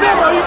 Zero.